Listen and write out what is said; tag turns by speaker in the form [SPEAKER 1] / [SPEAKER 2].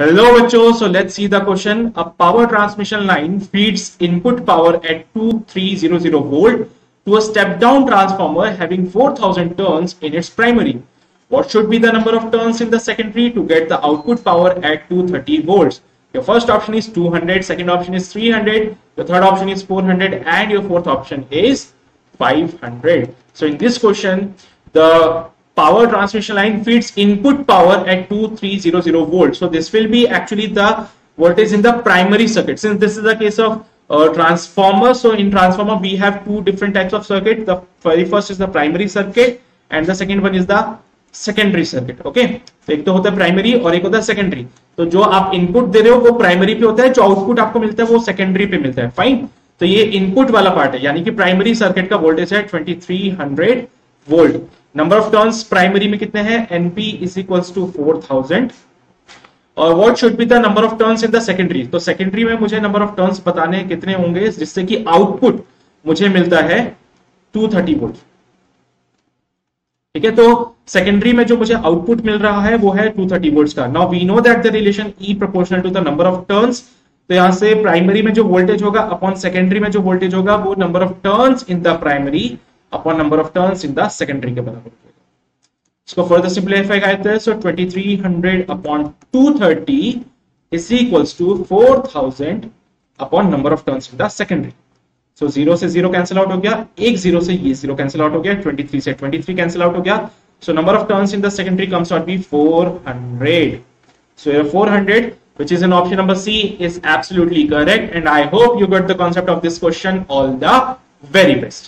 [SPEAKER 1] Hello bachcho, so let's see the question. A power transmission line feeds input power at 2300 volt to a step down transformer having 4000 turns in its primary. What should be the number of turns in the secondary to get the output power at 230 volts? Your first option is 200, second option is 300, your third option is 400 and your fourth option is 500. So in this question, the power transmission line feeds input power at 2300 volts. So this will be actually the voltage in the primary circuit. Since this is the case of uh, transformer, so in transformer we have two different types of circuit. The very first is the primary circuit and the second one is the secondary circuit okay तो एक तो होता है primary और एक होता है secondary तो जो आप इनपुट दे रहे हो वो प्राइमरी पे होता है जो आउटपुट आपको मिलता है वो सेकेंडरी पे मिलता है फाइन तो ये इनपुट वाला पार्ट है यानी कि प्राइमरी सर्किट का वोल्टेज है 2300 volt number of turns primary में कितने हैं? NP is equals to four thousand और what should be the number of turns in the secondary तो सेकेंडरी में मुझे नंबर ऑफ़ टर्न्स बताने कितने होंगे, जिससे कि आउटपुट मुझे मिलता है 230 वोल्ट ठीक है तो सेकेंडरी में जो मुझे आउटपुट मिल रहा है, वो है 230 वोल्ट का. Now we know that the relation E proportional to the number of turns तो यहाँ से प्राइमरी में जो वोल्टेज होगा अपॉन सेकेंडरी में जो वोल्टेज होगा, वो number of turns in the primary upon number of turns in the secondary के बराबर होगा इसको फर्दर सिंप्लीफाई करते हैं so 2300 upon 230 is equals to 4000 upon number of turns in the secondary so zero से जीरो कैंसिल आउट हो गया एक जीरो से ये जीरो कैंसिल आउट हो गया 23 से 23 कैंसिल आउट हो गया so number of turns in the secondary comes out be 400 so here 400 which is in option number C is absolutely correct and I hope you got the concept of this question all the very best